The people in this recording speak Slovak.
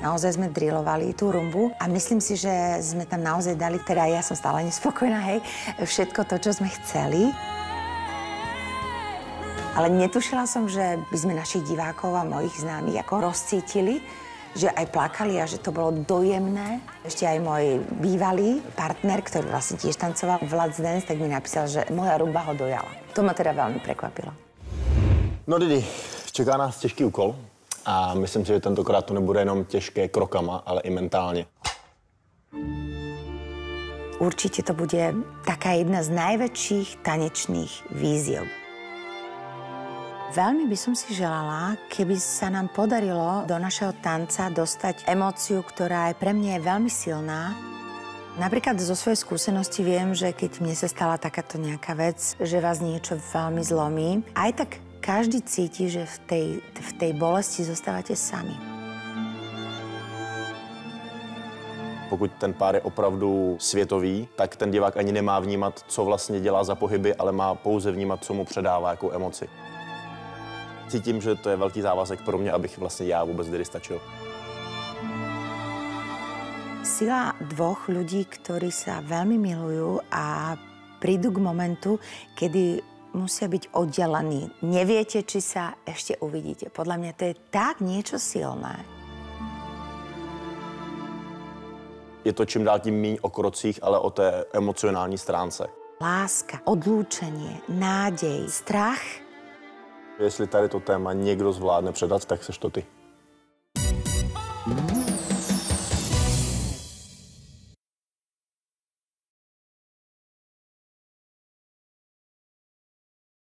Naozaj sme drilovali tú rumbu a myslím si, že sme tam naozaj dali, teda ja som stále nespokojná, hej, všetko to, čo sme chceli. Ale netušila som, že by sme našich divákov a mojich známych ako rozcítili, že aj plakali a že to bolo dojemné. Ešte aj môj bývalý partner, ktorý vlastne tiež tancoval v Let's Dance, tak mi napísal, že moja rumba ho dojala. To ma teda veľmi prekvapilo. No Didi, čeká nás těžký úkol a myslím si, že tentokrát to nebude jenom těžké krokama, ale i mentálně. Určite to bude taká jedna z najväčších tanečných víziev. Veľmi by som si želala, keby sa nám podarilo do našeho tanca dostať emóciu, ktorá aj pre mňa je veľmi silná. Napríklad zo svojej skúsenosti viem, že keď mne sa stala takáto nejaká vec, že vás niečo veľmi zlomí, aj tak každý cíti, že v tej, v tej bolesti zostávate sami. Pokud ten pár je opravdu světový, tak ten divák ani nemá vnímat, co vlastně dělá za pohyby, ale má pouze vnímat, co mu předává, jakou emoci. Cítím, že to je velký závazek pro mě, abych vlastně já vůbec kdy stačil. Sila dvoch ľudí, ktorí sa veľmi milujú a prídu k momentu, kedy musia byť oddelení. Neviete, či sa ešte uvidíte. Podľa mňa to je tak niečo silné. Je to čím dál tím míň o krocích, ale o té emocionální stránce. Láska, odlúčenie, nádej, strach. Jestli tady to téma někdo zvládne předat, tak seš to ty.